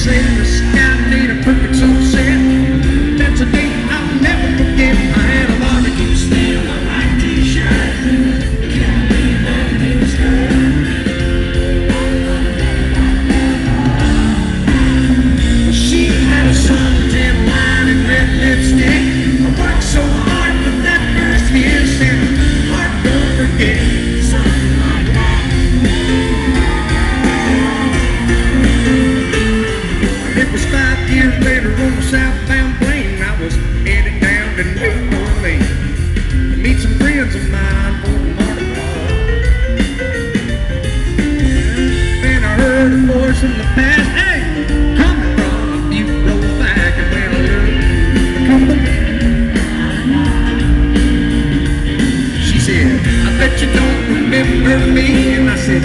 sing the remember me? And I said,